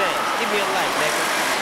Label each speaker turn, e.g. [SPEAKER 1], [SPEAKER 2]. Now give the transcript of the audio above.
[SPEAKER 1] advance. Give me a light, nigga.